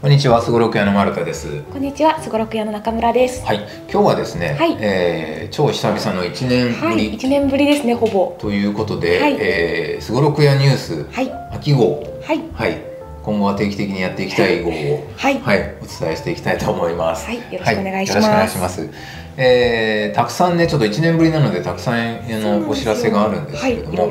こんにちは、すごろく屋の丸田です。こんにちは、すごろく屋の中村です。はい、今日はですね、はい。えー超久々の1年ぶはい、り一年ぶりですね、ほぼ。ということで、はい。えーすごろく屋ニュースはい、秋号、はい、はい、今後は定期的にやっていきたい号を、はい、はい、お伝えしていきたいと思います。はいよろしくお願いします。はよろしくお願いします。えーたくさんね、ちょっと1年ぶりなので、たくさんあのお知らせがあるんですけれどはい、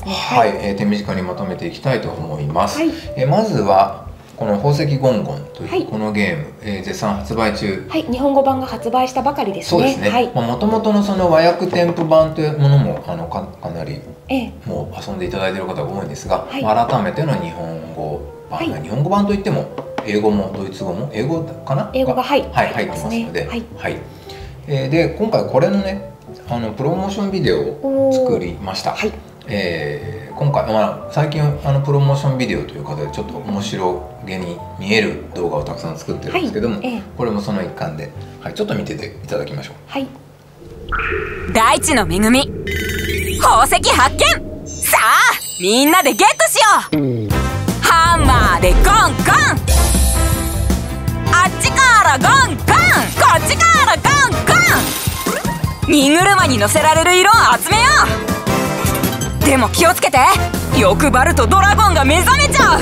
すね。はい、えー手短にまとめていきたいと思います。はいえーまずはこの宝石ゴンゴンとはいいうこのゲーム、えー絶賛発売中。はい、日本語版が発売したばかりですね。そうですね。はい、まあ元々のその和訳添付版というものもあのかかなりええ、もう遊んでいただいている方が多いんですが、はいまあ改めての日本語版、はい日本語版といっても英語もドイツ語も英語かな？英語がはいはい入ってますので、はいえーで今回これのねあのプロモーションビデオを作りました。はい、えー今回、まあ、最近あのプロモーションビデオという形でちょっと面白げに見える動画をたくさん作ってるんですけども、はいええ。これもその一環で、はい、ちょっと見てていただきましょう。はい、大地の恵み宝石発見。さあみんなでゲットしよう。ハンマーでゴンゴン。あっちからゴンゴン。こっちからゴンゴン。荷車に乗せられる色を集めようでも気をつけて。欲張るとドラゴンが目覚めちゃう。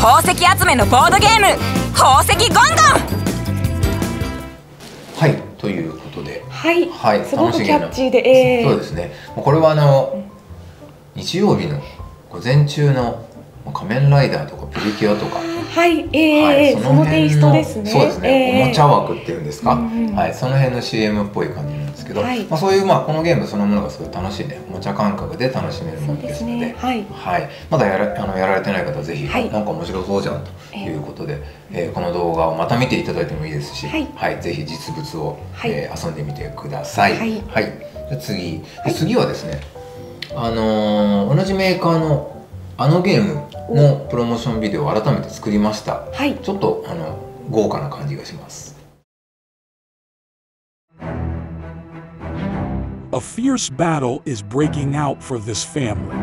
宝石集めのボードゲーム。宝石ゴンゴン。はいということで、はい、はい、すごくキャッチーで、ええそうですね。これはあの日曜日の午前中のまあ仮面ライダーとかプリキュアとか、はい、ええはいそのテイストですね。そうですね、ええおもちゃ枠っていうんですか、うんうんはい、その辺の CM っぽい感じですけど、はい。まあ、そういう、まあ、このゲームそのものがすごい楽しいねおもちゃ感覚で楽しめるものですのでねはい。はい、まだやらあのやられてない方はぜひ、はい。なんか面白そうじゃんということで、えーこの動画をまた見ていただいてもいいですし、はい。ぜひ実物を、はい。えー遊んでみてください。はい。じゃあ次。で次はですね、あのー同じメーカーのあのゲームのプロモーションビデオを改めて作りました。はい、ちょっとあの豪華な感じがします。A fierce battle is breaking out for this family.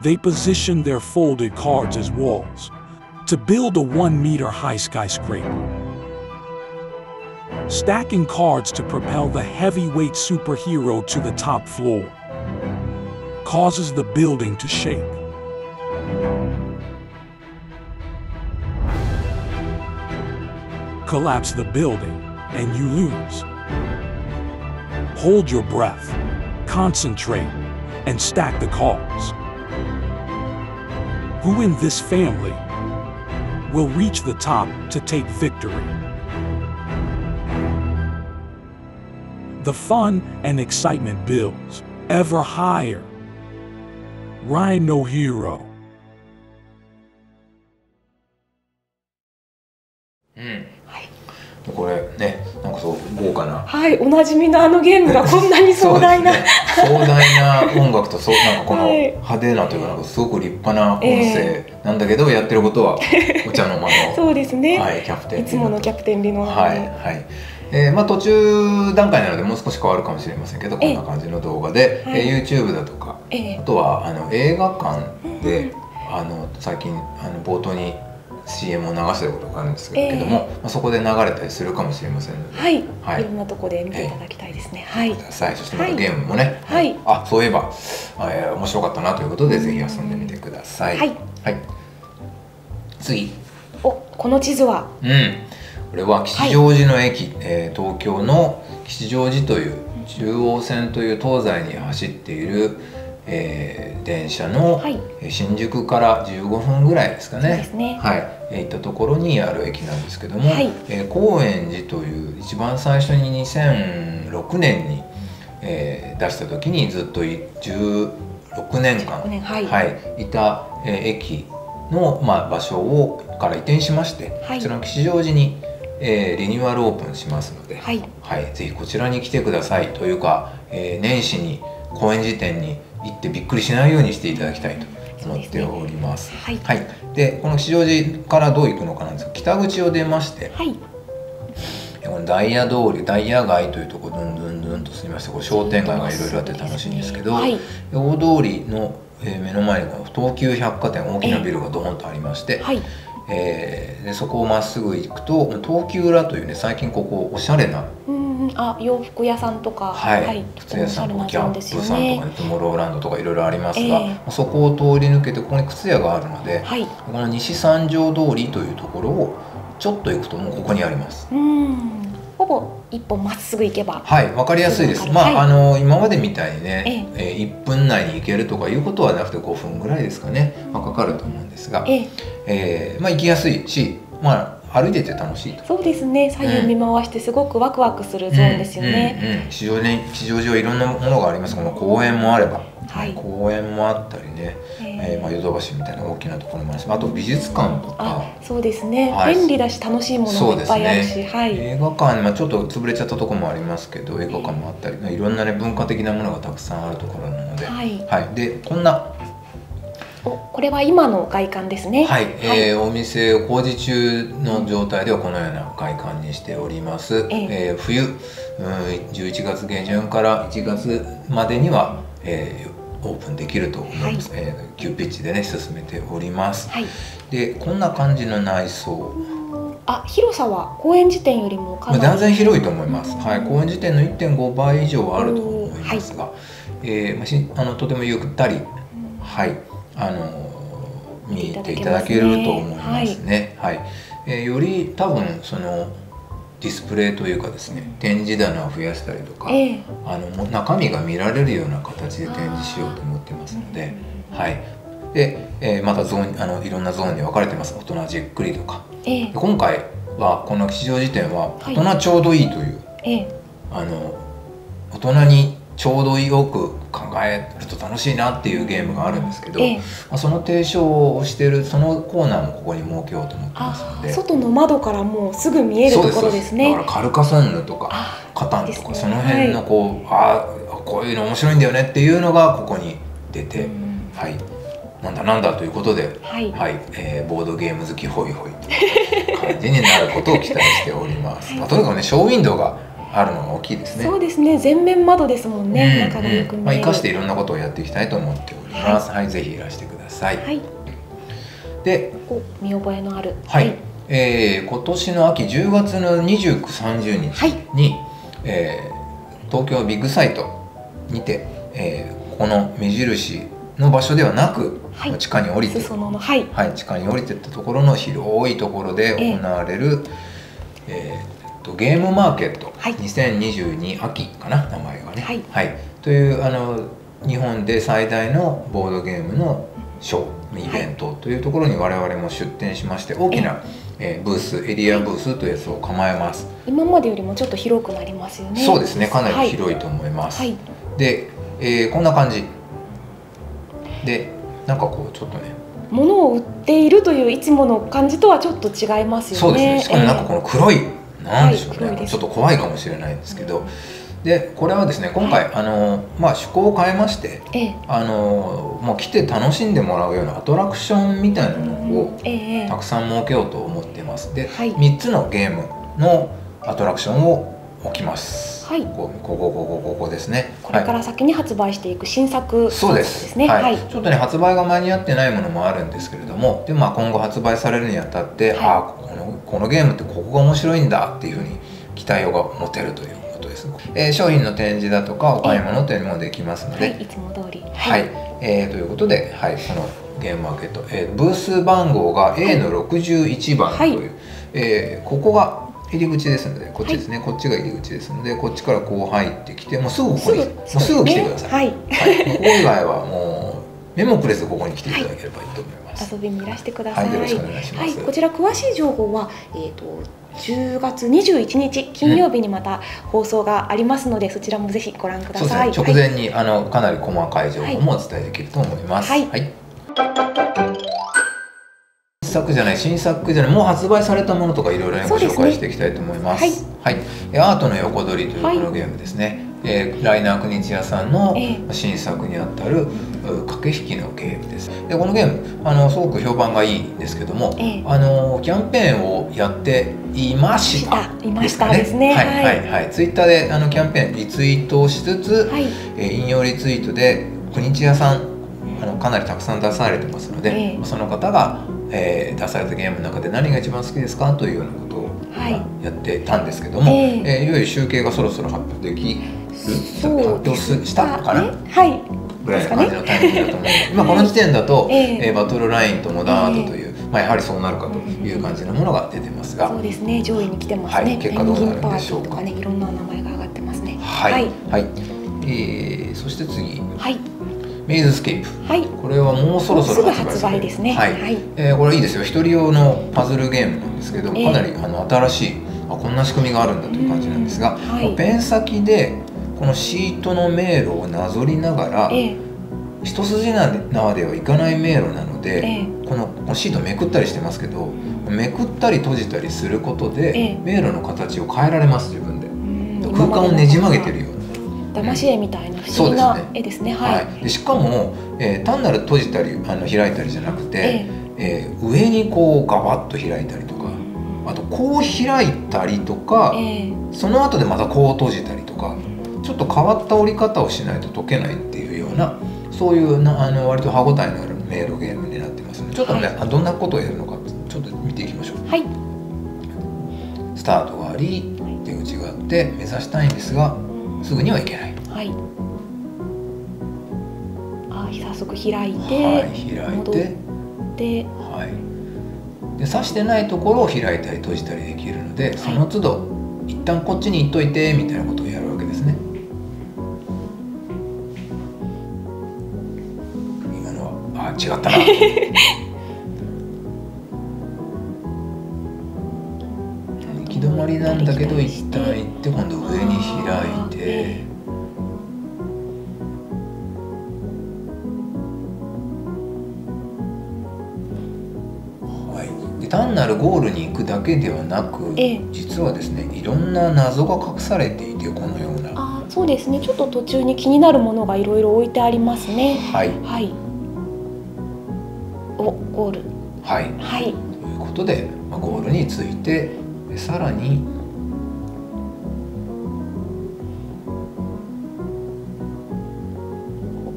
They position their folded cards as walls to build a one meter high skyscraper. Stacking cards to propel the heavyweight superhero to the top floor causes the building to shake. Collapse the building, and you lose. Hold your breath, concentrate, and stack the cards. Who in this family will reach the top to take victory? The fun and excitement builds ever higher. Rhino Hero. はい、おなじみのあのゲームが こんなに壮大な。ね。壮大な音楽とそうなんかこのはい。派手なというかなんかすごく立派な音声なんだけど、やってることはお茶の間の そうですね。はい、キャプテンいつものキャプテンリノはいはい、えーまあ、途中段階なのでもう少し変わるかもしれませんけどこんな感じの動画で、はい。えー YouTube だとか、ええ。あとはあの映画館で、うん。あの最近あの冒頭に CM を流してることがあるんですけども、えまあ、そこで流れたりするかもしれませんので、はい、はい。いろんなとこで見ていただきたいですね。はい。く。ださい。そしてまたはい。ゲームもね、はい。あそういえば、えー面白かったなということでぜひ遊んでみてください。はい。はい、次。お、この地図は？うん、これは吉祥寺の駅、えー東京の吉祥寺という中央線という東西に走っている、えー電車の、新宿から15分ぐらいですかね。すね。はい、えー行ったところにある駅なんですけども、はい。えー高円寺という一番最初に2006年に、えー出した時にずっとい16年間16年はい。い。た、えー駅の、まあ、場所をから移転しまして、はい。こちらの吉祥寺に、えーリニューアルオープンしますので、はい。ぜひこちらに来てくださいというか、えー年始に高円寺店に行ってびっくりしないようにしていただきたいと思っております。そうですねでこの吉祥寺からどう行くのかなんですが北口を出ましてはい。このダイヤ通りダイヤ街というところどんどんどんと進みましてこれ商店街がいろいろあって楽しいんですけど、はい大通りの、えー目の前には東急百貨店大きなビルがドーンとありまして、はいえーでそこをまっすぐ行くと東急裏というね最近ここおしゃれな、あ洋服屋さんとかはい。と靴屋さんとかギャップおしゃれなゾーンですよさんとかねねトゥモローランドとかいろいろありますが、えそこを通り抜けてここに靴屋があるので、はい。この西三条通りというところをちょっと行くともうここにあります。うん。ほぼ一本まっすぐ行けば。はい、わかりやすいです。はい。まあ、あの今までみたいにね、ええ。ー1分内に行けるとかいうことはなくて5分ぐらいですかね、まあ、かかると思うんですが、ええ。えーまあ行きやすいし、まあ歩いてて楽しいと。そうですね。左右見回してすごくワクワクするゾーンですよね、うん。うん。うん。市場に市場上いろんなものがあります。この公園もあれば、はい。公園もあったりね、ええーまあヨドバシみたいな大きなところもあるし、あと美術館とか。あ。そうですね、はい。便利だし楽しいものもいっぱいあるし、はい、映画館、まあ、ちょっと潰れちゃったところもありますけど映画館もあったり、まあいろんなね文化的なものがたくさんあるところなので、はい。はい、でこんな、おこれは今の外観ですね。はいえーお店を工事中の状態ではこのような外観にしております、ええ。えー冬うん11月下旬から1月までには、えーオープンできると思います、えー急ピッチでね進めております、はい。でこんな感じの内装。あ広さは公園時点よりもかまあ、なり断然広いと思います。はい、公園時点の1.5倍以上はあると思いますが、えーまあしあのとてもゆったり、はい、あの見ていただけると思いますね。はい、えーより多分そのディスプレイというかですね、展示棚を増やしたりとか、ええあの中身が見られるような形で展示しようと思ってますので、はい。で、えーまたゾーンあのいろんなゾーンに分かれてます。大人じっくりとか。ええで今回はこの吉祥寺店ははい大人ちょうどいいという、ええあの大人にちょうどよく考えると楽しいなっていうゲームがあるんですけど、ええ。まあ、その提唱をしてるそのコーナーもここに設けようと思ってますので。あ外の窓からもうすぐ見えるところですね。だからカルカソンヌとかあカタンといいですねかその辺のこう、ああこういうの面白いんだよねっていうのがここに出て、うん。はい。なんだなんだということで、はい。はい。えーボードゲーム好きホイホイという感じになることを期待しております。まあとにかくねショーウィンドウがあるのが大きいですね。そうですね。全面窓ですもんね、中がよく見える、まあ、生かしていろんなことをやっていきたいと思っております。はい、ぜひいらしてください。はい。で、お見覚えのある。はい、えー今年の秋10月の29、30日はい。に、えー東京ビッグサイトにて、えーこの目印の場所ではなく、はい。地下に降りて、はい。はい、地下に降りてったところの広いところで行われる、えーとゲームマーケット、はい。2022秋かな名前がね、はい。というあの日本で最大のボードゲームのショーイベントというところに我々も出展しまして大きな、えーブースエリアブースというやつを構えます、今までよりもちょっと広くなりますよね。そうですねかなりい。広いと思います、はい。で、えーこんな感じ。でなんかこうちょっとね。物を売っているといういつもの感じとはちょっと違いますよね。そうですね。しかもなんかこの黒い、なんでしょうね、はいちょっと怖いかもしれないんですけど。でこれはですね今回、あのまあ趣向を変えましてええ。あのもう来て楽しんでもらうようなアトラクションみたいなのをたくさん設けようと思ってます。で、はい。3つのゲームのアトラクションを置きます、はい。こうここここここですね。これかはいら先に発売していく新作そうです。ね。はい。はい。ちょっとね発売が間に合ってないものもあるんですけれどもで、まあ、今後発売されるにあたって、はい。ああこのこのゲームってここが面白いんだっていうふうに期待を持てるということです、えー商品の展示だとかお買い物というのもできますので、はいいつも通り。はい、えーということで、はい、このゲームマーケット、えーブース番号が A の61番という、えーここが入り口ですのでこっちですね、こっちが入り口ですのでこっちからこう入ってきてもうすぐここにもうすぐ来てください、はい。はい、ここ以外はもう目もくれずここに来ていただければいいと思います、遊びにいらしてください。はい。よろしくお願いします。はい。こちら詳しい情報はえっ、と10月21日金曜日にまた放送がありますので、そちらもぜひご覧くだそうですさい。ね直前に、あのかなり細かい情報もお伝えできると思います。はい。新作じゃない新作じゃないもう発売されたものとかいろいろねご紹介していきたいと思います。はい。はい、えアートの横取りというはいこのゲームですね、えー、ライナー国千屋さんのえ新作にあたる、う駆け引きのゲームです。でこのゲームあのすごく評判がいいんですけども、ええ。あのキャンペーンをやっていました。いました。ですね。はい。はい。はい。はい。ツイッターであのキャンペーンリツイートをしつつ、はい。えー引用リツイートで国千屋さんあのかなりたくさん出されてますので、ええ。その方が、えー出されたゲームの中で何が一番好きですかというようなことを、はい。やってたんですけども、ええ。えーいよいよ集計がそろそろ発表できる発表すしたかな？ね。はい。ぐらいの感じのタイミングだと思うので、今この時点だと、ええ。えーバトルラインとモダンアートという、まあ、やはりそうなるかという感じのものが出てますが、そうですね。上位に来てますね、はい。結果どうなるんでしょうか？ねいろんな名前が上がってますね。はい、ははいい。えーそして次。はいメイズスケープはい。これはもうそろそろ発売ですね。はい。はい。えーこれいいですよ。一人用のパズルゲームなんですけどかええなりあの新しいあこんな仕組みがあるんだという感じなんですが、うん。はい。ペン先でこのシートの迷路をなぞりながら、ええ。一筋縄ではいかない迷路なので、えこのこのシートめくったりしてますけどめくったり閉じたりすることで、ええ。迷路の形を変えられます自分で。うん。空間をねじ曲げてるよ。騙し絵みたいな不思議なそうですね。絵ですね。ははい。い、でしかも、えー単なる閉じたりあの開いたりじゃなくて、ええ。ー上にこうガバッと開いたりとかあとこう開いたりとか、ええ。その後でまたこう閉じたりとかちょっと変わった折り方をしないと解けないっていうようなそういうなあの割と歯応えのある迷路ゲームになってますのでちょっとね、はいあどんなことをやるのかちょっと見ていきましょう。はい。スタートがあり出口があって目指したいんですがすぐには行けない。はい。あ早速開いて、はい、開い戻てって。はい、で刺してないところを開いたり閉じたりできるのでその都度一旦こっちに行っといてみたいなことをやるわけですね。今のはあ違ったな りなんだけど一旦行って今度上に開いて。はい、で単なるゴールに行くだけではなく、ええ。実はですねいろんな謎が隠されていてこのような。あそうですね。ちょっと途中に気になるものがいろいろ置いてありますね。はい。はい。おゴール。はい。はい。ということで、まあ、ゴールについてでさらに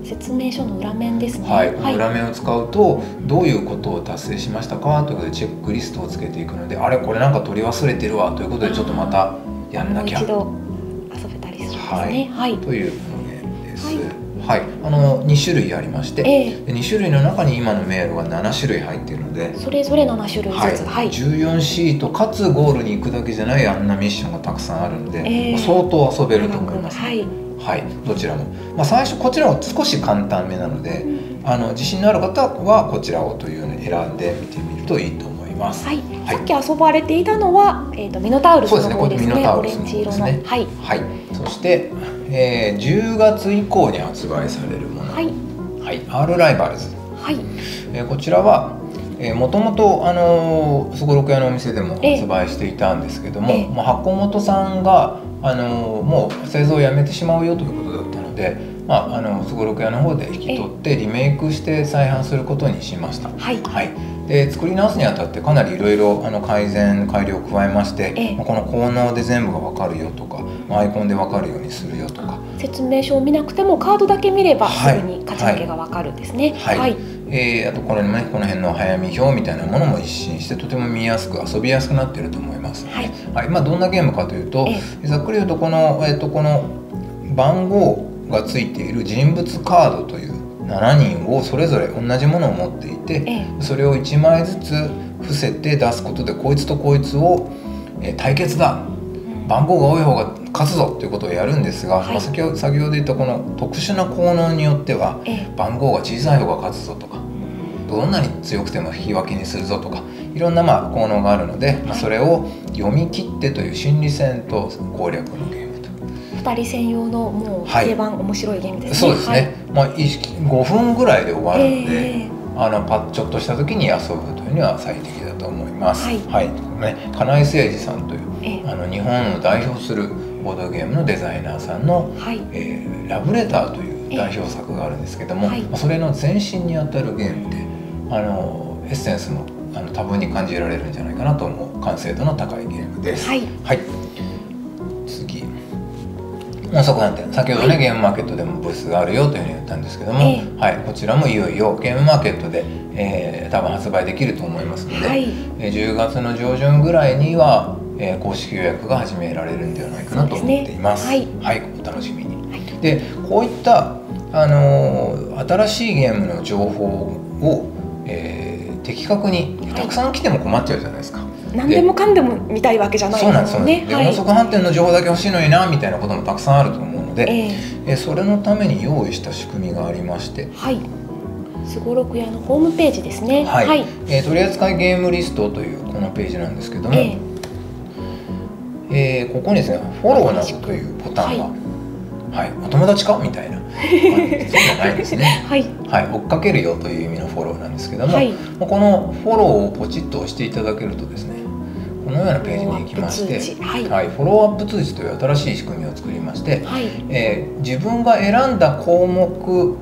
説明書の裏面ですね。裏面を使うとどういうことを達成しましたか？ということでチェックリストをつけていくのであれこれなんか取り忘れてるわ。ということでちょっとまたやんなきゃ。一度遊べたりするんですね。はい、という。はい。はい、あの2種類ありまして、ええ。で2種類の中に今の迷路が7種類入っているので、それぞれ7種類はいずつ。はい、14シートかつゴールに行くだけじゃないあんなミッションがたくさんあるので、ええ。相当遊べると思います、はい、はい、どちらも、まあ、最初こちらは少し簡単めなので、あの自信のある方はこちらをというのを選んで見てみるといいと思います。はい。はい。さっき遊ばれていたのは、えー、とミノタウルスそうですね、これの方ですね。ミノタウルスのオレンジ色の、ね。はい。はい、そして、えー10月以降に発売されるもの、はい。はい、R ライバルズ、はい。えーこちらは、えー、もともとあのすごろく屋のお店でもええ。発売していたんですけども、ええ。まあ、箱本さんがあのもう製造をやめてしまうよということだったので、まあ、あのすごろく屋の方で引き取ってリメイクして再販することにしました。はい。はい、で作り直すにあたってかなりいろいろあの改善改良を加えまして、この効能で全部が分かるよとか、まあアイコンで分かるようにするよとか、説明書を見なくてもカードだけ見ればはい。すぐに勝ち負けがわかるんですね。はい。はい。えーあとこれもねこの辺の早見表みたいなものも一新してとても見やすく遊びやすくなっていると思います、はい。はい。まあ、どんなゲームかというとえ。ざっくり言うとこの,、えー、とこの番号がついている人物カードという7人をそれぞれ同じものを持っていて、えそれを1枚ずつ伏せて出すことでこいつとこいつを、えー対決だ番号が多い方が勝つぞということをやるんですが、はい。まあ先ほど言ったこの特殊な効能によってはえ番号が小さい方が勝つぞとかどんなに強くても引き分けにするぞとかいろんなまあ効能があるので、まあ、それを読み切ってという心理戦と攻略のゲームと。2人専用のもうはい。定番面白いゲームですね。そうですね、まあ、意識5分ぐらいで終わはいるので、ええ。あのパッちょっとした時に遊ぶというには最適だと思います。はい。ね、金井誠二さんというええ。あの日本を代表するボードゲームのデザイナーさんの「はい。えーラブレター」という代表作があるんですけども、はい。まあそれの前身にあたるゲームであのエッセンスもあの多分に感じられるんじゃないかなと思う完成度の高いゲームです。はい。はい、次音速飯店先ほどね、ゲームマーケットでもブースがあるよというふうに言ったんですけども、えはい、こちらもいよいよゲームマーケットで、えー多分発売できると思いますので、はい。えー10月の上旬ぐらいには、えー公式予約が始められるんではないかなと思っています。そうですはい、お楽しみに。はい。でこういった、あのー新しいゲームの情報を、えー的確にたくさん来ても困っちゃうじゃないですか。何でもかんでも見たいわけじゃないそうなんですもんね。で音速飯店の情報だけ欲しいのになみたいなこともたくさんあると思うので、ええ。えーそれのために用意した仕組みがありまして、はい。すごろく屋のホームページですね。はい、はい。えー取扱ゲームリストというこのページなんですけども、ええ。ーここにですね「フォローなど」というボタンが、はい。お友達かみたいな。あ そうじゃないですね。え。はい。はい。追っかけるよという意味のフォローなんですけども、はい。このフォローをポチッと押していただけるとですねこのようなページに行きましてフォローアップ通知はいフォローアップ通知という新しい仕組みを作りまして、はい。えー自分が選んだ項目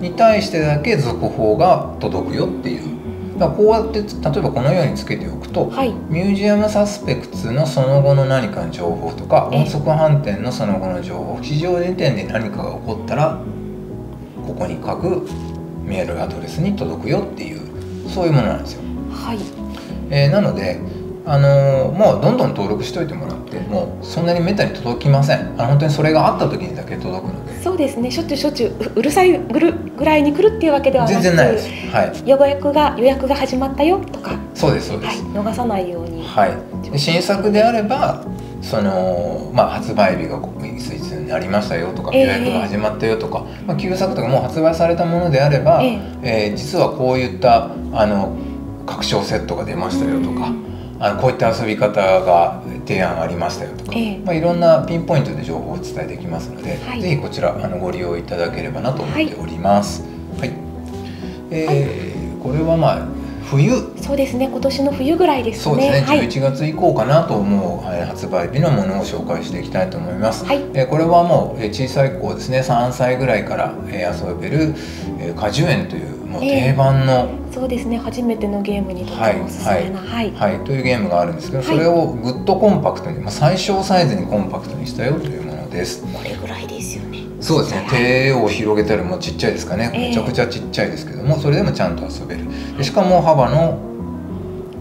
に対してだけ続報が届くよっていうだこうやって例えばこのようにつけておくと、はい。ミュージアムサスペクツのその後の何かの情報とかええ音速飯店のその後の情報非常時点で何かが起こったらここに書くメールアドレスに届くよっていうそういうものなんですよ。はい。えーなので、あのーもうどんどん登録しといてもらってもうそんなにめったに届きませんあの本当にそれがあった時にだけ届くのでそうですね。しょっちゅうしょっちゅうううるさいぐるぐらいに来るっていうわけではなく、全然ないです。はい、予約が予約が始まったよとか、そうですそうではい、す。逃さないように。はい、で新作であればその、まあ、発売日がここいついつになりましたよとかええ予約が始まったよとか、まあ、旧作とかもう発売されたものであれば、ええー実はこういったあの拡張セットが出ましたよとか、あのこういった遊び方が提案ありましたよとか、ええ。まあ、いろんなピンポイントで情報をお伝えできますので、はい。ぜひこちらあのご利用いただければなと思っております。はい。えーこれはまあ冬。そうですね。今年の冬ぐらいですね。そうですね、はい。11月以降かなと思う、はい発売日のものを紹介していきたいと思います、はい。えーこれはもうえー小さい子ですね3歳ぐらいから、えー遊べる、えー果樹園というもう定番の、そうですね。初めてのゲームにとってもおすすめな。はい。はい、というゲームがあるんですけど、はいそれをぐっとコンパクトに、まあ、最小サイズにコンパクトにしたよというものですこれぐらいですよね。そうですね、手を広げたらもうちっちゃいですかね、ええめちゃくちゃちっちゃいですけどもそれでもちゃんと遊べるでしかも幅の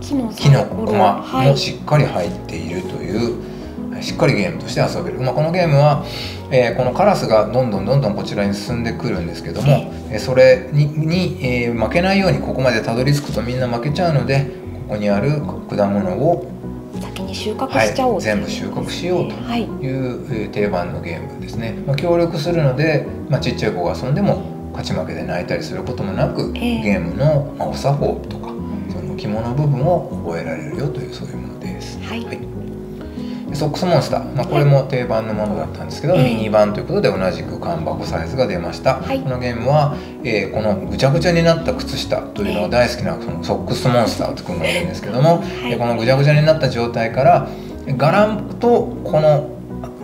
木の駒はい。もしっかり入っているという、しっかりゲームとして遊べる、まあ、このゲームは、えーこのカラスがどんどんどんどんこちらに進んでくるんですけども、えーそれにに、えー負けないようにここまでたどり着くとみんな負けちゃうのでここにある果物を、先に収穫はいしちゃおう、全部収穫しようとはい。いう、えー定番のゲームですね、まあ、協力するので、まあ、ちっちゃい子が遊んでも勝ち負けで泣いたりすることもなく、ええ。ゲームの、まあ、お作法とかその肝の部分を覚えられるよというそういうものです。はい。でソックスモンスター、まあ、これも定番のものだったんですけど、ええミニ版ということで同じく缶箱サイズが出ました、はい。このゲームは、えーこのぐちゃぐちゃになった靴下というのが大好きなそのソックスモンスターという君がいるんですけども、いえーこのぐちゃぐちゃになった状態からガランとこの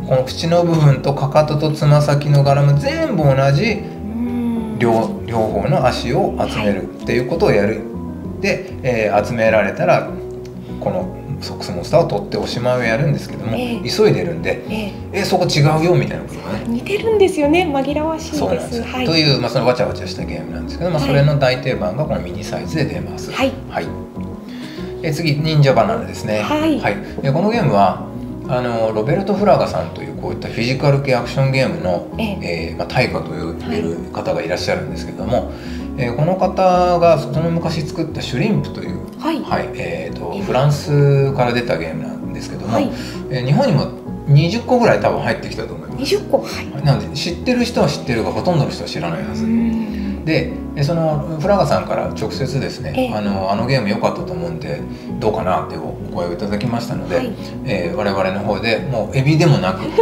この口の部分とかかととつま先の柄も全部同じうん。両両方の足を集めるっていうことをやる。で、えー集められたらこのソックスモンスターを取っておしまいをやるんですけども、ええ。急いでるんでえ「え。そこ違うよ」みたいなことがねえ似てるんですよね。紛らわしいです。そうなんですよ、はい。という、まあ、そのわちゃわちゃしたゲームなんですけど、まあ、はい。それの大定番がこのミニサイズで出ます。はい。え次忍者バナナですね。はい。でこのゲームはあのロベルト・フラガさんというこういったフィジカル系アクションゲームの、ええ。ーまあ、大家と呼べる方がいらっしゃるんですけども、えーこの方がその昔作った「シュリンプ」という、はい。はいえー、とフランスから出たゲームなんですけども、はいえー日本にも20個ぐらい多分入ってきたと思います。二十個？はい。なので知ってる人は知ってるがほとんどの人は知らないはず。うんでえそのフラガさんから直接ですね、ええあのあのゲーム良かったと思うんでどうかなってお声をいただきましたので、はいえー我々の方でもうエビでもなく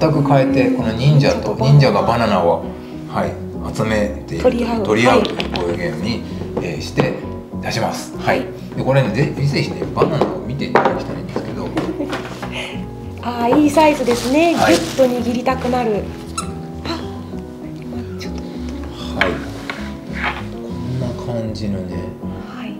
全く変えてこの忍者と忍者がバナナを、はい、集めているという取り合う取り合うはいというこういうゲームに、えーして出します。はい。はいでこれねぜぜひねバナナを見ていただきたいんですけど。ああいいサイズですね、はい。ぎゅっと握りたくなる。はい。こんな感じのね。はい。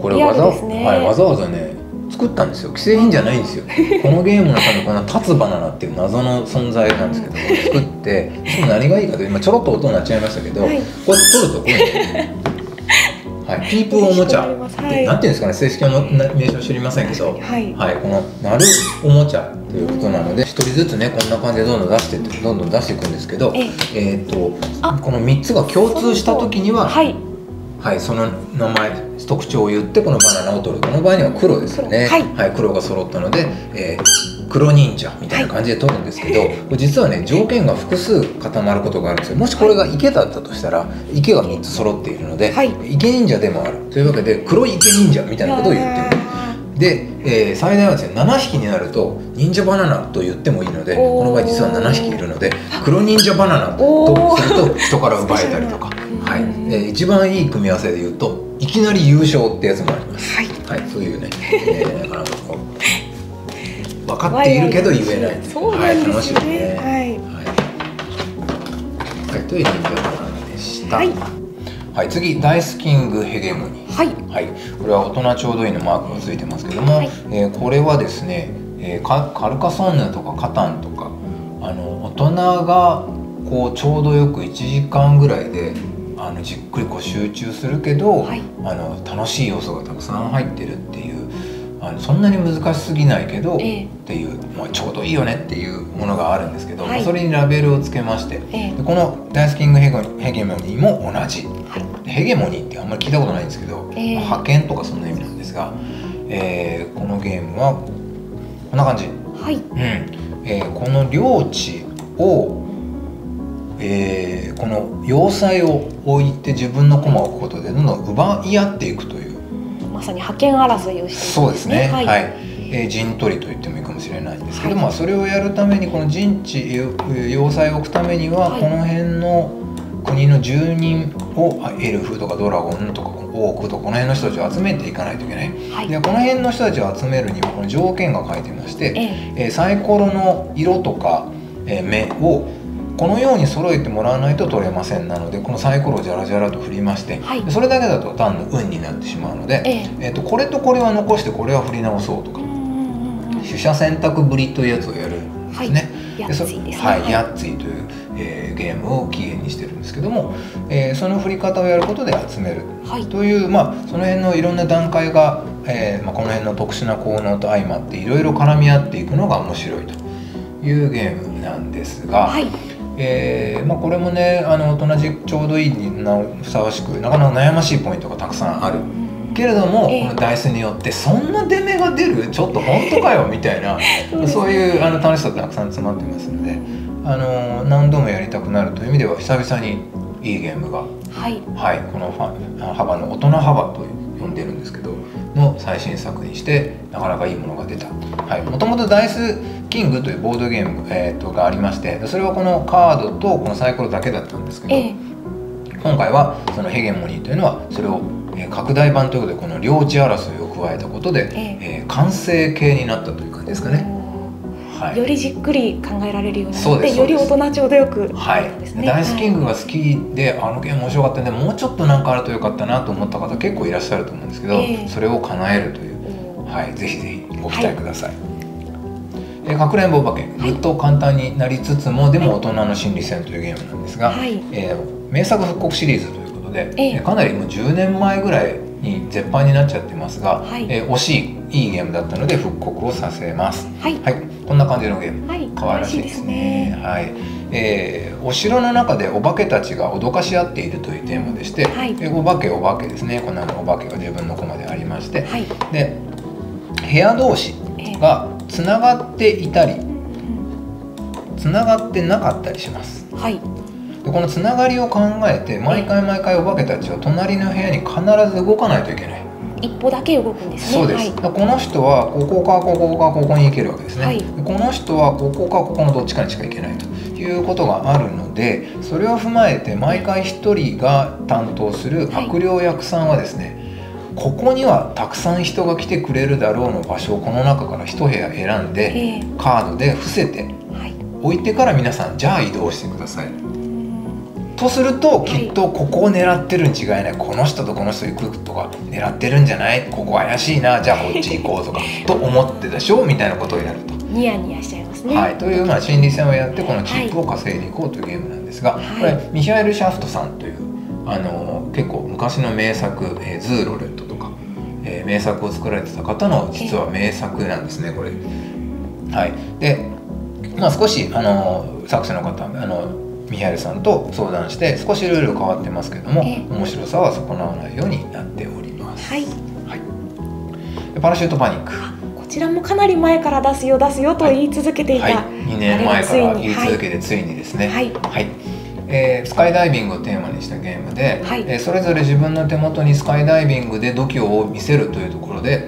これわざ,、ね。はい、わざわざね作ったんですよ。既製品じゃないんですよ。このゲームの中にこの立つバナナっていう謎の存在なんですけど 作ってしかも何がいいかというと今ちょろっと音になっちゃいましたけど、はい。こうやって取るとこういうのはい、ピープおもちゃ。はい。でなんていうんですかね正式な名称知りませんけど、はい。はい、この鳴るおもちゃということなので一人ずつねこんな感じでどんどん出してってどんどん出していくんですけど、ええ。ー、とあ。この3つが共通した時には、はい。はい、その名前特徴を言ってこのバナナを取る。この場合には黒ですよね。黒。はい黒が揃ったので、えー黒忍者みたいな感じで取るんですけど、これ実はね条件が複数固まることがあるんですよ。もしこれが池だったとしたら池が3つ揃っているので、はい。池忍者でもある。というわけで黒い池忍者みたいなことを言ってる。で、えー最大はですね7匹になると忍者バナナと言ってもいいのでこの場合実は7匹いるので黒忍者バナナとすると人から奪えたりとか、はいうんえー一番いい組み合わせで言うといきなり優勝ってやつもあります。はい。はい、そういうね、えー、なかなかこう分かっているけど言えない。そうなんはい、ですね。ね。はい。はい、はい、とい。う忍者バナナでした。はい。はい、次ダイスキングヘゲモニー。はい。はい、これは大人ちょうどいいのマークがついてますけども、はい。えーこれはですね、えーカカルカソンヌとかカタンとかあの大人がこうちょうどよく1時間ぐらいであのじっくりこう集中するけど、はい。あの楽しい要素がたくさん入ってるっていうそんなに難しすぎないけど、ええ。っていう、まあ、ちょうどいいよねっていうものがあるんですけど、はい。それにラベルをつけまして、ええ。でこのダイスキングヘゲヘゲモニーも同じ。はい。でヘゲモニーってあんまり聞いたことないんですけど、ええ。まあ覇権とかそんな意味なんですが、えーこのゲームはこんな感じ、はい。うん。えーこの領地を、えーこの要塞を置いて自分の駒を置くことでどんどん奪い合っていくというまさに覇権争いをしているんそうですね。はい、はい。えー陣取りと言ってもいいかもしれないんですけど、はい。まあ、それをやるためにこの陣地えー要塞を置くためには、はい。この辺の国の住人をあエルフとかドラゴンとかオークとかこの辺の人たちを集めていかないといけない。はい。でこの辺の人たちを集めるにはこの条件が書いてまして、え。えーサイコロの色とか、えー目をこのように揃えてもらわないと取れませんなのでこのサイコロをジャラジャラと振りまして、はい。でそれだけだと単の運になってしまうので、ええ。えー、とこれとこれは残してこれは振り直そうとか取捨選択ぶりというやつをやるんですね。ヤッそツィですね。はい、はいヤッツィという、えーゲームを起源にしてるんですけども、えーその振り方をやることで集める。はい。という、まあ、その辺のいろんな段階が、えーまあ、この辺の特殊な効能と相まっていろいろ絡み合っていくのが面白いというゲームなんですが、はいえーまあ、これもねあの大人じちょうどいいになふさわしくなかなか悩ましいポイントがたくさんある。けれども、ええ。このダイスによってそんな出目が出る？ちょっと本当かよ？みたいなそういうあの楽しさたくさん詰まってますのであの何度もやりたくなるという意味では久々にいいゲームが、はい。はい、このファ幅の大人幅と呼んでるんですけどの最新作にしてなかなかいいものが出た。もともとダイスキングというボードゲーム、えー、とがありましてそれはこのカードとこのサイコロだけだったんですけど、ええ。今回はそのヘゲモニーというのはそれをえー拡大版ということでこの領地争いを加えたことで、え。えー完成形になったという感じですかね。はい。よりじっくり考えられるようになってより大人ちょうどよくね。い、ダイスキングはいが好きで、あのゲーム面白かったんでもうちょっとなんかあるとよかったなと思った方結構いらっしゃると思うんですけど、ええ。それを叶えるという、はい、ぜひぜひご期待ください。えーかくれんぼお化けぐっと簡単になりつつも、でも大人の心理戦というゲームなんですが、はい。えー名作復刻シリーズということで、ええ。えーかなりもう10年前ぐらいに絶版になっちゃってますが、はい。えー惜しいいいゲームだったので復刻をさせます。はい。はい、こんな感じのゲーム。はい可愛らしいですね。はい、えーお城の中でお化けたちが脅かし合っているというテーマでして、はいでお化けお化けですね。こんなお化けが自分の駒でありまして、はいで部屋同士がつながっていたり、つながってなかったりします。はいでこのつながりを考えて毎回毎回お化けたちは隣の部屋に必ず動かないといけない。一歩だけ動くんですね。そうです、はい。この人はここかここかここに行けるわけですね、はい。でこの人はここかここのどっちかにしか行けないということがあるのでそれを踏まえて毎回1人が担当する悪霊役さんはですね、ここにはたくさん人が来てくれるだろうの場所をこの中から一部屋選んで、ええ。カードで伏せてはい。置いてから皆さんじゃあ移動してください。とするときっとここを狙ってるに違いない。この人とこの人行くとか狙ってるんじゃない？ここ怪しいな。じゃあこっち行こうとか。と思ってたでしょ？みたいなことをやると。ニヤニヤしちゃいますねはい、という、まあ、心理戦をやってこのチップを稼いでいこうというゲームなんですが、はい。これミヒャエル・シャフトさんというあの結構昔の名作「えーズーロレット」とか、えー名作を作られてた方の実は名作なんですねこれ。はい、で、まあ、少しあの作者の方あのミヒャエルさんと相談して少しルール変わってますけどもええ。面白さは損なわないようになっております。はい。はい、でパラシュートパニック。こちらもかなり前から出すよ出すよと言い続けていた、はい、2年前から言い続てけてついにですね、はい。えースカイダイビングをテーマにしたゲームで、はい。えーそれぞれ自分の手元にスカイダイビングで度胸を見せるというところで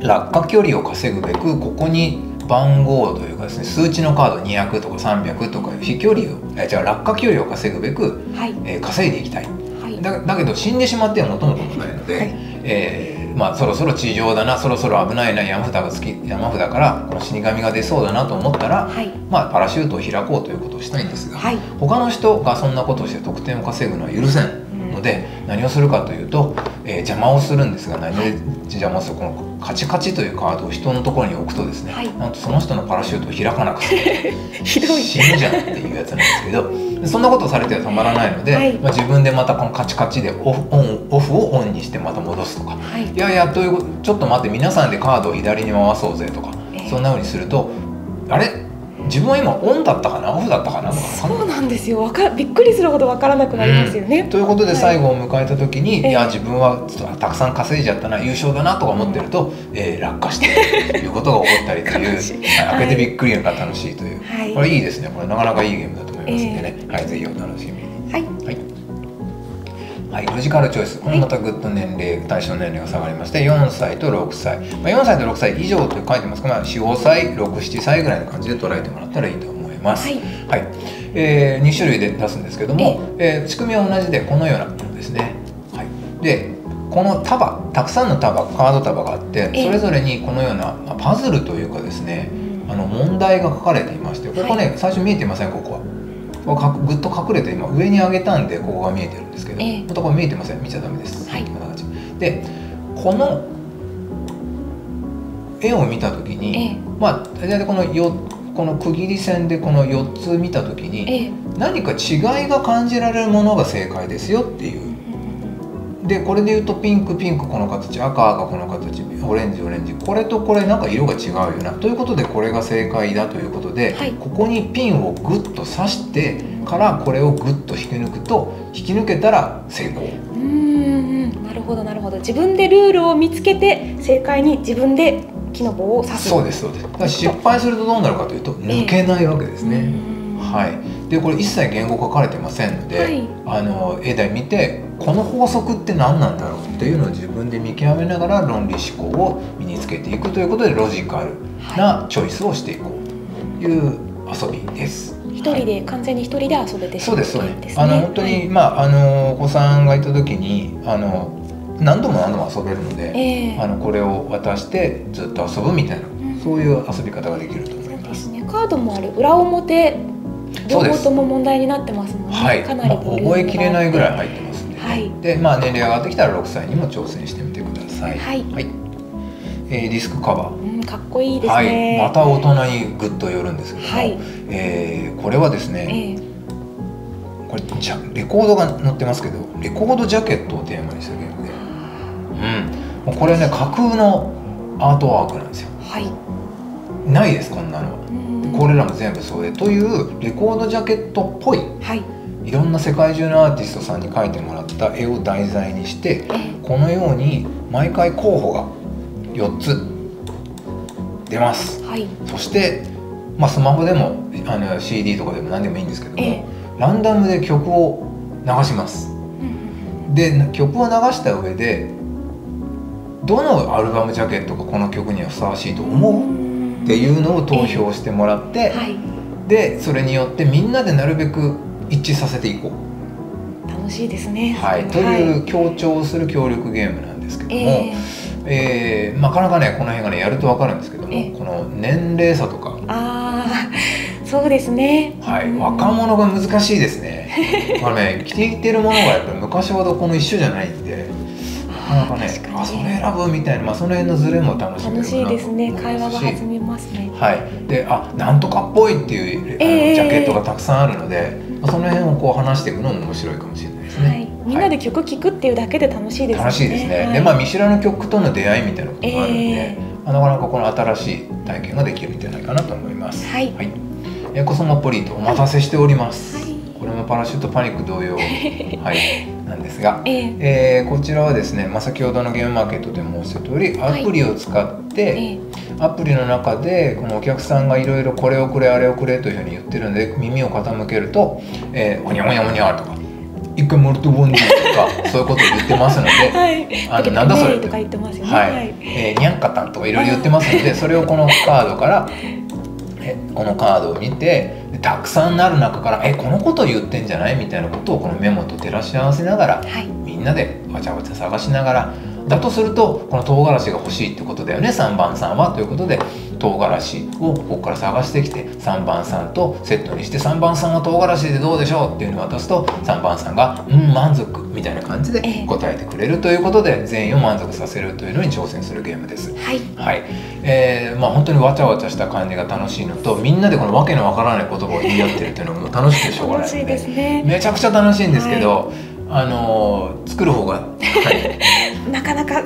落下距離を稼ぐべくここに番号というかですね数値のカード200とか300とか飛距離をえーじゃあ落下距離を稼ぐべく、はい。えー稼いでいきたい。はい。だだけど死んでしまっては元も子もないので、はい。えーまあ、そろそろ地上だなそろそろ危ないな山札が好き山札からこの死神が出そうだなと思ったら、はい。まあ、パラシュートを開こうということをしたいんですが、はい。他の人がそんなことをして得点を稼ぐのは許せんので、何をするかというと、えー邪魔をするんですが何で邪魔をするこのカチカチというカードを人のところに置くとですね、はい。なんとその人のパラシュートを開かなくてひどい死ぬじゃんっていうやつなんですけどそんなことをされてはたまらないので、はい。まあ、自分でまたこのカチカチでオフオンオフをオンにしてまた戻すとか。はい。いやいやというちょっと待って皆さんでカードを左に回そうぜとか、ええ。そんな風にするとあれ？自分は今オンだったかな？オフだったかな？そうなんですよ。わかびっくりするほどわからなくなりますよね、ということで最後を迎えた時に、ええ。い、や自分はちょっとたくさん稼いじゃったな優勝だなとか思ってると、えー落下してということが起こったりという 開けてびっくりが楽しいという、はい。これいいですね。これなかなかいいゲームだと思いますんでね、はい、ぜひお楽しみに。はい。はい。はい、ロジカルチョイス、これまたぐっと年齢、対象年齢が下がりまして、4歳と6歳、まあ、4歳と6歳以上と書いてますが、まあ、4、5歳、6、7歳ぐらいの感じで捉えてもらったらいいと思います。はいはいえー、2種類で出すんですけども、えー仕組みは同じで、このようなものですね。はい、で、この束、たくさんの束、カード束があって、ええそれぞれにこのような、まあ、パズルというかですね、あの問題が書かれていまして、ここね、最初見えていません、ここは。ここかぐっと隠れて今上に上げたんでここが見えてるんですけど、ええ。本当これ見えてません。見ちゃダメです、はい。こんな感じでこの絵を見た時に、ええ。まあ大体このよこの区切り線でこの4つ見た時に、ええ。何か違いが感じられるものが正解ですよっていうでこれで言うとピンクピンクこの形赤赤この形オレンジオレンジ。これとこれなんか色が違うよな。ということでこれが正解だということで、はい。ここにピンをグッと刺してからこれをグッと引き抜くと引き抜けたら成功。うーんなるほどなるほど。自分でルールを見つけて正解に自分で木の棒を刺す。そうですそうです。失敗するとどうなるかというと抜けないわけですね、はい、でこれ一切言語書かれてませんので、はい。あの絵で見てこの法則って何なんだろうっていうのを自分で見極めながら論理思考を身につけていくということでロジカルなチョイスをしていこうという遊びです。一人で完全に一人で遊べてしまうそうですそうです。あの本当に、まああのお子さんがいた時にあの何度も何度も遊べるので、ええ。あのこれを渡してずっと遊ぶみたいな、ん。そういう遊び方ができると思いそうます。ですね。カードもある。裏表両方とも問題になってますもんね。はい、かなりまあ覚えきれないぐらい入ってますんで、ね。はい。でまあ年齢が上がってきたら6歳にも挑戦してみてください。はい。えーディスクカバー。うんかっこいいですはい、ねまた大人にグッと寄るんですけども、はい。えーこれはですね、ええ。これじゃレコードが載ってますけどレコードジャケットをテーマにしたゲームで、うん、もうこれね架空のアートワークなんですよ。はい。ないですこんなのは。うんこれらも全部そうでというレコードジャケットっぽいはい。いろんな世界中のアーティストさんに描いてもらった絵を題材にしてええ。このように毎回候補が4つ出ます。はい。そして、まあ、スマホでもあの CD とかでも何でもいいんですけども、ええ。ランダムで曲を流します。うんで曲を流した上でどのアルバムジャケットがこの曲にはふさわしいと思う？っていうのを投票してもらって、はい。でそれによってみんなでなるべく一致させていこう、楽しいですね。はい、という強調する協力ゲームなんですけども、えー、えー、なかなかねこの辺がねやると分かるんですけども、この年齢差とか。あそうですね。はい、若者が難しいですね。これね着ていてるものがやっぱり昔ほどこの一緒じゃないんでなかなかねあそれ選ぶみたいな、まあ、その辺のズレも楽しみ楽しいですね。会話が弾みますね。はい。であなんとかっぽいっていう、えー、ジャケットがたくさんあるので、まあ、その辺をこう話していくのも面白いかもしれないですね、はい、みんなで曲聴くっていうだけで楽しいですね、楽しいですね、はい、でまあ見知らぬ曲との出会いみたいなこともあるんで、えー、なかなかこの新しい体験ができるんじゃないかなと思います。はい、はい、えコソモポリートお待たせしております、はいこれもパラシュートパニック同様、はい、なんですが、えー、えー、こちらはですね、まあ、先ほどのゲームマーケットで申した通りアプリを使って、はい、アプリの中でこのお客さんがいろいろこれをくれあれをくれというふうに言ってるので耳を傾けると「えー、おにゃおにゃおにゃ」とか「一回モルトボンジー」とか そういうことを言ってますので「はい、あのなんだそれ」とか言ってますよね。はい、えー、にゃんかたんとかいろいろ言ってますのでそれをこのカードからこのカードを見てたくさんなる中から「えこのこと言ってんじゃない?」みたいなことをこのメモと照らし合わせながら、はい、みんなでわちゃわちゃ探しながらだとするとこの唐辛子が欲しいってことだよね。3番さんはということで唐辛子をここから探してきて3番さんとセットにして3番さんは唐辛子でどうでしょうっていうのを渡すと3番さんが「うん満足」みたいな感じで答えてくれるということで全員を満足させるというのに挑戦するゲームです。はい、はい。えーまあ、本当にわちゃわちゃした感じが楽しいのとみんなでこのわけのわからない言葉を言い合ってるっていうのも楽しくてしょうがないので。ね、めちゃくちゃ楽しいんですけど。はい。あの作る方が、はい、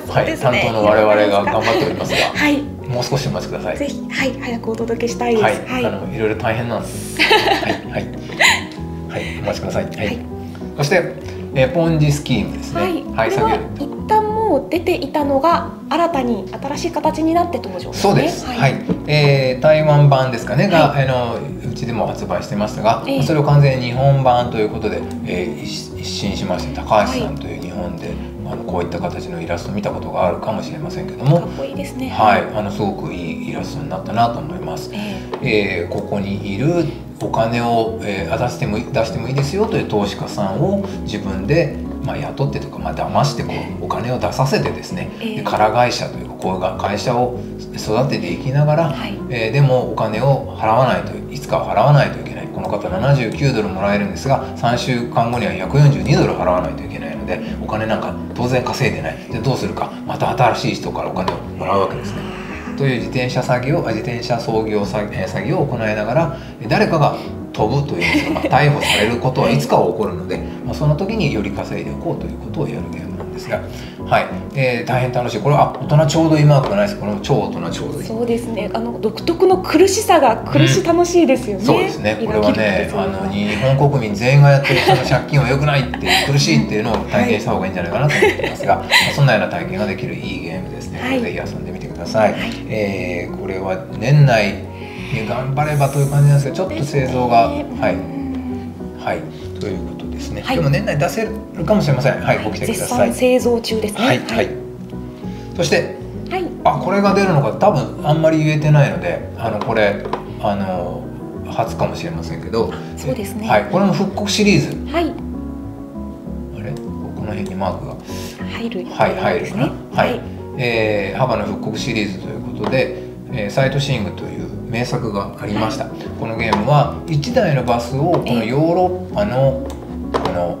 はい、担当の我々が頑張っておりますが、はい、もう少しお待ちください。ぜひ、はい、早くお届けしたいです。はい、はい、あのいろいろ大変なんです。はい、はい、はい、お待ちください。はい、そして、えー、ポンジスキームですね。はい、はい、一旦もう出ていたのが新たに新しい形になって登場、ね、そうです。はい、はい、えー、台湾版ですかね。が、あのうちでも発売してましたが、えー、それを完全に日本版ということで、えー、一新しまして高橋さんという日本で、あのこういった形のイラスト見たことがあるかもしれませんけども。かっこいいですね。はい。あのすごくいいイラストになったなと思います、えー、えー、ここにいるお金を、えー、出しても出してもいいですよという投資家さんを自分でまあ、雇ってとか、まあ騙してこうお金を出させてですね、えー、空会社というかこういう会社を育てていきながら、はい、えー、でもお金を払わないといつかは払わないといけない。この方79ドルもらえるんですが3週間後には142ドル払わないといけない。のでお金なんか当然稼いでない。でどうするか。また新しい人からお金をもらうわけですね。という自転車詐欺を自転車操業詐欺を行いながら誰かが飛ぶというんですか、まあ、逮捕されることはいつかは起こるので、まあ、その時により稼いでおこうということをやるゲームですが、はい。えー、大変楽しい。これは大人ちょうどいいマークがないです。これも超大人ちょうどいい。そうですね。あの独特の苦しさが苦し楽しいですよね、うん、そうですね。これはねあの日本国民全員がやってる人の借金は良くないって苦しいっていうのを体験した方がいいんじゃないかなと思っていますが、はい、そんなような体験ができるいいゲームですね、はい、ぜひ遊んでみてください、はい、えー、これは年内頑張ればという感じなんですけどちょっと製造が、はい。はい。ということですね、はい、でも年内出せるかもしれません。はい。ご期待ください。製造中ですね。はい、はい、そしてはい、あこれが出るのか多分あんまり言えてないのであのこれあの初かもしれませんけど。そうですね。はい。これも復刻シリーズ。はい。あれ？この辺にマークが。入るはい入るかな？はい、はい、えー、幅の復刻シリーズということで、えー、サイトシングという名作がありました、はい、このゲームは1台のバスをこのヨーロッパのこの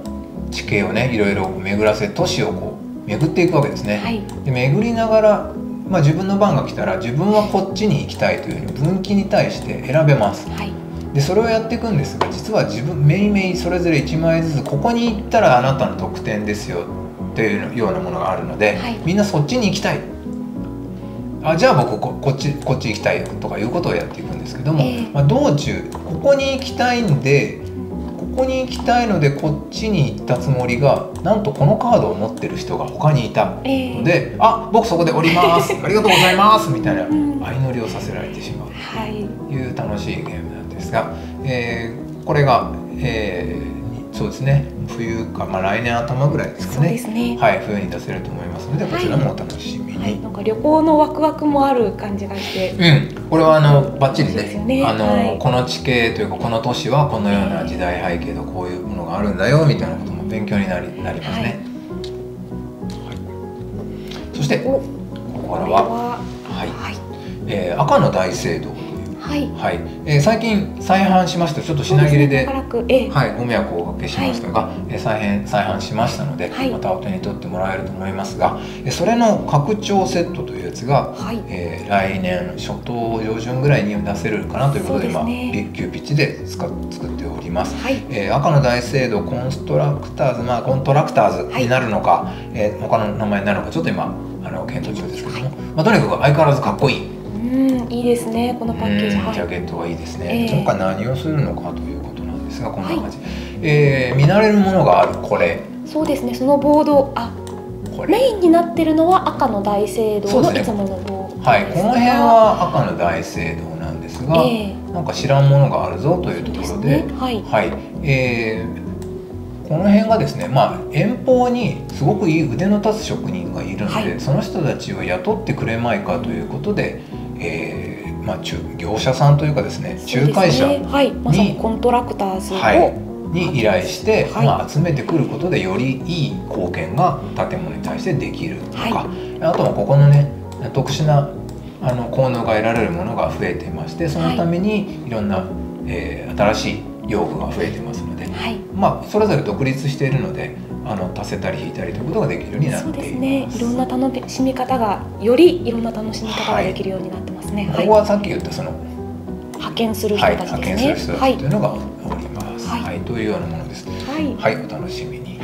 地形をねいろいろ巡らせ都市をこう巡っていくわけですね。はい、で巡りながら、まあ、自分の番が来たら自分はこっちに行きたいというふうに分岐に対して選べます。はい、でそれをやっていくんですが実は自分めいめいそれぞれ1枚ずつここに行ったらあなたの得点ですよというようなものがあるので、はい、みんなそっちに行きたい。あじゃあ僕ここっちこっち行きたいとかいうことをやっていくんですけども、えー、まあ、道中ここに行きたいんでここに行きたいのでこっちに行ったつもりがなんとこのカードを持ってる人が他にいたの。で「え。ー、あ僕そこで降ります。ありがとうございます」みたいな相乗りをさせられてしまう。とい。う楽しいゲームなんですが、えー、これが、えー、そうですね。冬か、まあ、来年頭ぐらいですかね、ね、はい冬に出せると思いますのでこちらもお楽しみに、はい、なんか旅行のワクワクもある感じがして。うんこれはあのバッチリね、ね、あの、はい、この地形というかこの都市はこのような時代背景とこういうものがあるんだよみたいなことも勉強になりなりますね、してここからは。はい、はい、えー、赤の大聖堂はい、はい、えー、最近再販しました。ちょっと品切れで、ね、はい、ご迷惑をおかけしましたが、はい、えー、再編再販しましたので、はい、またお手に取ってもらえると思いますが、えー、それの拡張セットというやつが、はい、えー、来年初頭上旬ぐらいに出せるかなということでで、ね、今急ピッチで使作っております、はい、えー、赤の大聖堂コンストラクターズまあコントラクターズになるのか、はい、えー、他の名前になるのかちょっと今あの検討中ですけども、まあ、とにかく相変わらずかっこいいうんいいですねこのパッケージ、ジャケットはいいですね、えー、今回何をするのかということなんですがこんな感じ、はい、えー、見慣れるものがあるこれ。そうですねそのボードあメインになってるのは赤の大聖堂のいつものボード、ね、はいこの辺は赤の大聖堂なんですが、えー、なんか知らんものがあるぞというところで、ね、はい、はい、えーこの辺がですね、まあ、遠方にすごくいい腕の立つ職人がいるので、はい、その人たちを雇ってくれまいかということで、えーまあ、中業者さんというかですね仲介者に、ね、はい、まさにコントラクターズを、はい。に依頼して、はい、まあ、集めてくることでよりいい貢献が建物に対してできるとか、はい、あとはここのね特殊なあの効能が得られるものが増えていましてそのためにいろんな、えー、新しい用具が増えてますので、はい、まあ、それぞれ独立しているのであの足せたり引いたりということができるようになっています。そうですね。いろんな楽しみ方がよりいろんな楽しみ方ができるようになってね。はい、ここはさっき言ったその派遣する人たちですね。派遣する人たちというのがおります。はい、というようなものです。はい、はい、お楽しみに。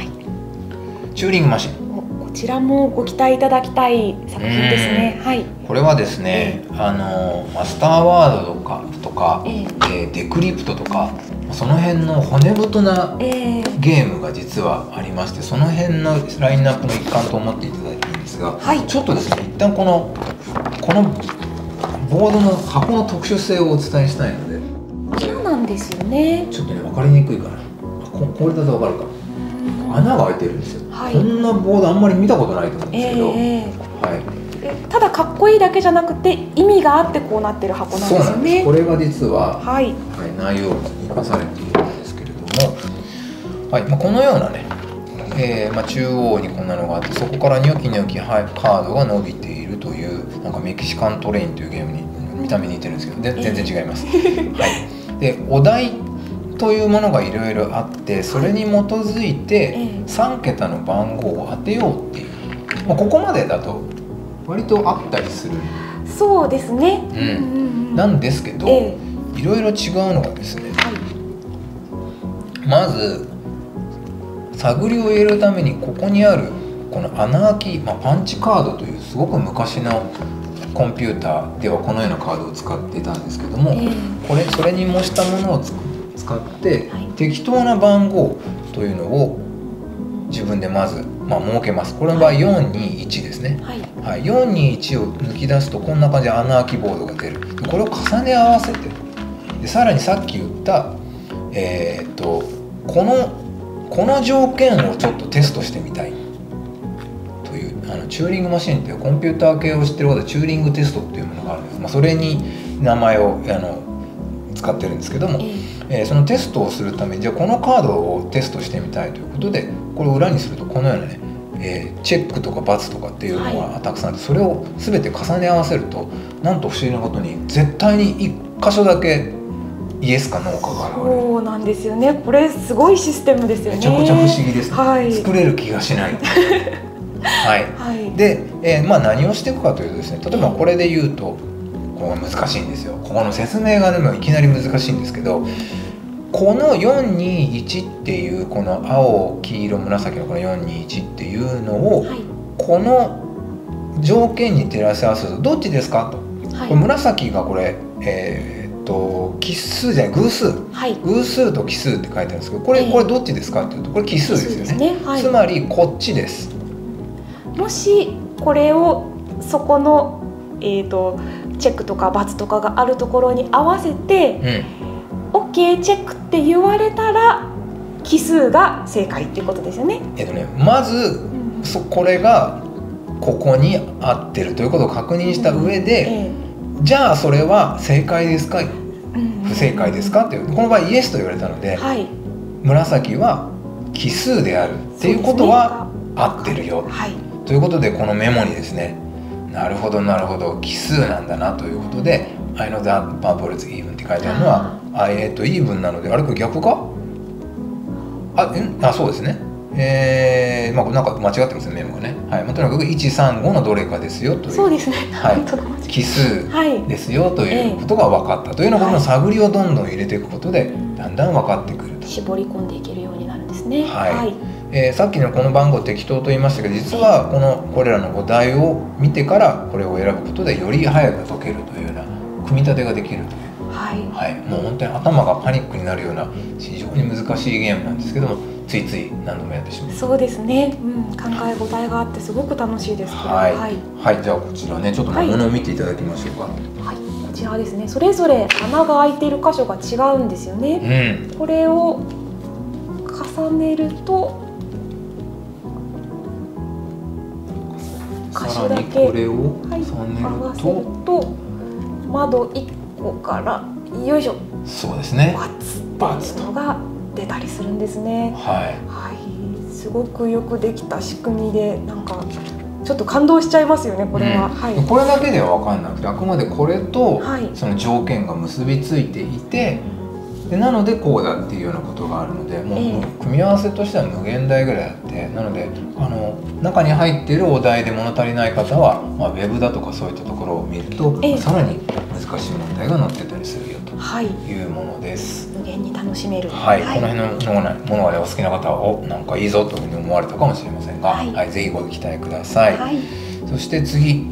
チューリングマシン。こちらもご期待いただきたい作品ですね。はい。これはですね、えー、あのマスターワードとかとか、えー、えー、デクリプトとかその辺の骨太なゲームが実はありまして、その辺のラインナップの一環と思っていただいていいんですが、はい、ちょっとですね一旦このこのボードの箱の特殊性をお伝えしたいので。そうなんですよね。ちょっとね分かりにくいかなここれだと分かるか。穴が開いてるんですよ、はい、こんなボードあんまり見たことないと思うんですけど、えー、はい。ただかっこいいだけじゃなくて意味があってこうなってる箱なんですよね。これが実は、はい、はい、内容に生かされているんですけれども、はいまあ、このようなね、えーまあ、中央にこんなのがあってそこからニョキニョキカードが伸びているというなんかメキシカントレインというゲームに見た目に似てるんですけど全然違います。はい、でお題というものがいろいろあってそれに基づいて3桁の番号を当てようっていう、まあ、ここまでだと割とあったりする。そうですね、うん、うん、なんですけど、え。いろいろ違うのがですね、はい、まず探りを入れるためにここにあるこの穴開き、まあ、パンチカードというすごく昔のコンピューターではこのようなカードを使っていたんですけども、えー、これそれに模したものを使って、はい、適当な番号というのを自分でまず、まあ、設けます。これの場合421ですね、はい。はい、421を抜き出すとこんな感じで穴開きボードが出る。これを重ね合わせてでさらにさっき言ったえー、っとこのこの条件をちょっとテストしてみたいあのチューリングマシンっていうコンピューター系を知ってる方はチューリングテストっていうものがあるんです、まあ、それに名前をあの使ってるんですけども、えー、そのテストをするためにじゃあこのカードをテストしてみたいということでこれを裏にするとこのようなね、えー、チェックとか×とかっていうのがたくさんあって、それを全て重ね合わせるとなんと不思議なことに絶対に1箇所だけイエスかノーかがそうなんですよね。これすごいシステムですよね。めちゃくちゃ不思議です、ね、はい、作れる気がしないはい、はい、で、えー、まあ何をしていくかというとですね例えばこれで言うとここが難しいんですよ。ここの説明がでもいきなり難しいんですけどこの421っていうこの青黄色紫のこの421っていうのを、はい、この条件に照らし合わせるとどっちですか？と、はい、これ紫がこれ、えー、っと奇数じゃない偶数、はい、偶数と奇数って書いてあるんですけどこれ、えー、これどっちですかっていうとこれ奇数ですよね、ね。はい、つまりこっちですもしこれをそこのえーと、チェックとか×とかがあるところに合わせて、うん、OK チェックって言われたら奇数が正解っていうことですよね。えっとねまず、うん、そこれがここに合ってるということを確認した上で、うん。ええ、じゃあそれは正解ですか、不正解ですか？っていう。この場合イエスと言われたので、はい、紫は奇数であるっていうことは合ってるよ。はいということでこのメモにですねなるほどなるほど奇数なんだなということで「I know that purple is even」って書いてあるのはあえっ、とイーブンなのであれこれ逆か？あんあそうですね。えー、まあなんか間違ってますねメモがね、はい。まあ、とにかく135のどれかですよという。そうですね、はい、奇数ですよということが分かったというようなことの探りをどんどん入れていくことでだんだん分かってくると。絞り込んでいけるようになるんですね。はい、はい、えー、さっきのこの番号適当と言いましたけど実はこのこれらのお題を見てからこれを選ぶことでより早く解けるというような組み立てができるという。はい、はい、もう本当に頭がパニックになるような非常に難しいゲームなんですけどもついつい何度もやってしまう。そうですね、うん、考え応えがあってすごく楽しいですはい、はい、はい、じゃあこちらねちょっとものを見ていただきましょうか、はい、こちらですねそれぞれ穴が開いている箇所が違うんですよね、うん、これを重ねると箇所だけこれを重ねると,、はい、と窓一個からよいしょ。そうですね。バツっていうのが出たりするんですね。はい、はい、すごくよくできた仕組みでなんかちょっと感動しちゃいますよねこれは、うん、はい、これだけでは分かんなくてあくまでこれとその条件が結びついていて、でなのでこうだっていうようなことがあるのでもう組み合わせとしては無限大ぐらいあってなのであの中に入っているお題で物足りない方は、まあ、ウェブだとかそういったところを見ると、さらに難しい問題が載ってたりするよとい。うものです。無限に楽しめる、はい、はい、この辺のものものが、ね、お好きな方はおなんかいいぞというふうに思われたかもしれませんが、はい、はい、ぜひご期待ください。はい、そして次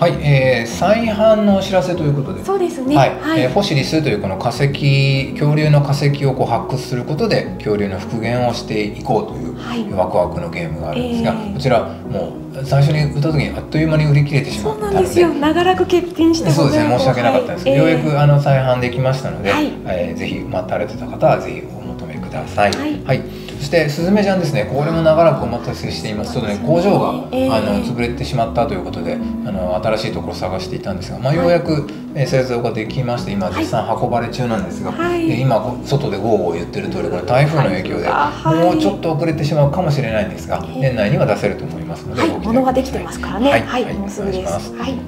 はい、えー、再販のお知らせということで。そうですね、はい、はい、えー、フォシリスというこの化石恐竜の化石をこう発掘することで恐竜の復元をしていこうというワクワクのゲームがあるんですが、はい、こちらもう最初に売った時にあっという間に売り切れてしまったので。そうなんですよ。長らく欠品してそうですね申し訳なかったんです。けど、はい、ようやくあの再販できましたので、はい、えー、ぜひ待たれてた方はぜひお求めください。はい。そしてスズメちゃんですねこれも長らくお待たせしています。ちょっとね工場が、えー、あの潰れてしまったということであの新しいところを探していたんですが、まあ、ようやく、え製造ができまして今絶賛運ばれ中なんですが、はい、今外でゴーゴー言ってる通りこれ台風の影響で、もうちょっと遅れてしまうかもしれないんですが、年内には出せると思いますので、はい、物ができてますからね。はい、もうすぐです、はい、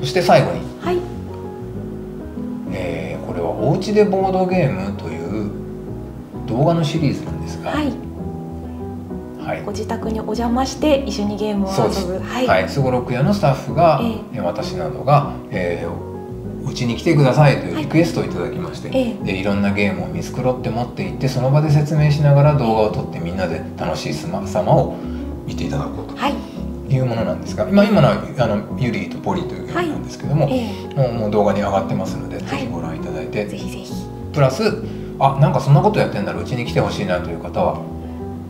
そして最後に、はい。えー、これはおうちでボードゲームという動画のシリーズなんですが、はい。はい、ご自宅にお邪魔して一緒にゲームを遊ぶ。はい。すごろく屋のスタッフが、えー、私などが、えー、うちに来てくださいというリクエストをいただきまして、はい、でいろんなゲームを見繕って持っていってその場で説明しながら動画を撮ってみんなで楽しい様を見ていただこうと。はい。いうものなんですが今今のあのユリーとポリというゲームなんですけども、はいえー、もうもう動画に上がってますので、ぜひご覧いただいて。ぜひぜひ。プラスあなんかそんなことやってんだらう。ちに来てほしいなという方は、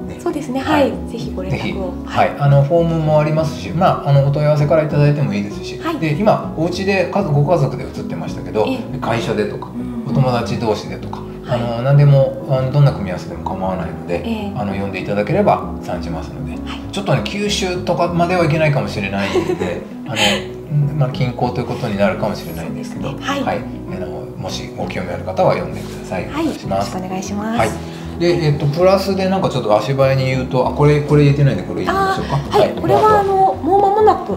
ね、そうですね。はい、ぜひご連絡を。はい、あのフォームもありますしまああのお問い合わせからいただいてもいいですし、はい、で今お家で家族ご家族で写ってましたけど会社でとかお友達同士でとか、あの何でもあのどんな組み合わせでも構わないので、えー、あの呼んでいただければ参じますので、はい、ちょっとね九州とかまではいけないかもしれないので あの、まあ、近郊ということになるかもしれないんですけど、ね、はい、はい、もしご興味ある方は読んでください。はい、お願いします。お願いします。はい。で、えっとプラスでなんかちょっこに言うと、あこれこれ言えてないんでこれ言いましょうか？はい、これはあのもう間もなく。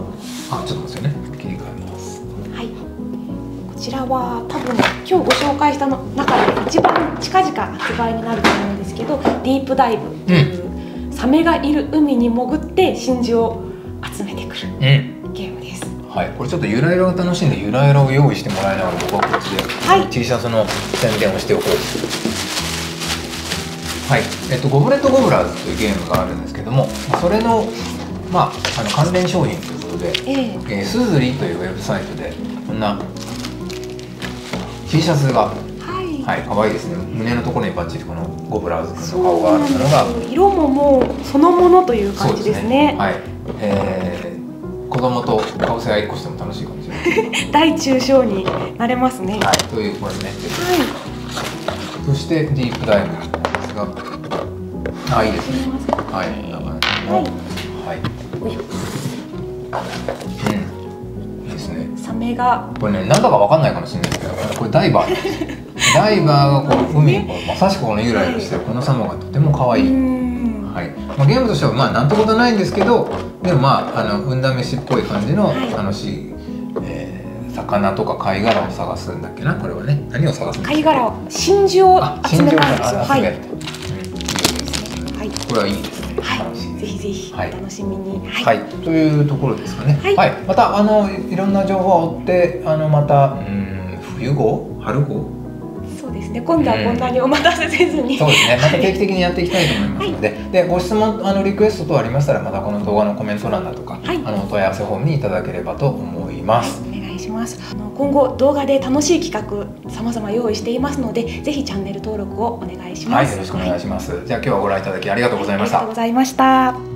あ、ちょっと待ってね。切り替えます。はい。こちらは多分今日ご紹介したの中で一番近々発売になると思うんですけど、ディープダイブという、うん、サメがいる海に潜って真珠を集めてくる、うん。はい、これちょっとゆらゆらを楽しんでゆらゆらを用意してもらいながら僕はこっちで、はい、T シャツの宣伝をしておこう。はい。えっと、ゴブレット・ゴブラーズというゲームがあるんですけどもそれの,、まあ、あの関連商品ということで、えー、えー、 SUZURI というウェブサイトでこんな T シャツがはい、可愛いですね。胸のところにバッチリこのゴブラーズ君の顔があるのが、色ももうそのものという感じですね。すね。はい。えー子供と顔せ合いっこしても楽しいかもしれない。大中小になれますね。はいというこれねはい。そしてディープダイブですが。あいいですね。はいはい、はい、うん。いいですね。サメが。これね何だかわかんないかもしれないですけどこれダイバー。ダイバーがこう海にまさしくこのゆらゆらしてるこの様がとても可愛いはい。まあ、ゲームとしてはまあなんてことないんですけどでもまああの運試しっぽい感じの楽しい、はい、えー、魚とか貝殻を探すんだっけな？これはね。何を探す貝殻を真珠を集めたんですよ。はい、うん、はい、これはいいですね、はい、ぜひぜひお楽しみに、はい、はい、というところですかね。はい、またあのいろんな情報を追ってあのまたうん冬号？春号？ですね。今度はこんなにお待たせせずに、うん、そうですね。また定期的にやっていきたいと思いますので、はい、でご質問あのリクエスト等ありましたらまたこの動画のコメント欄だとか、はい、あのお問い合わせフォームにいただければと思います、はい、お願いしますあの今後動画で楽しい企画さまざま用意していますのでぜひチャンネル登録をお願いします。はいよろしくお願いします、じゃあ今日はご覧いただきありがとうございました。ありがとうございました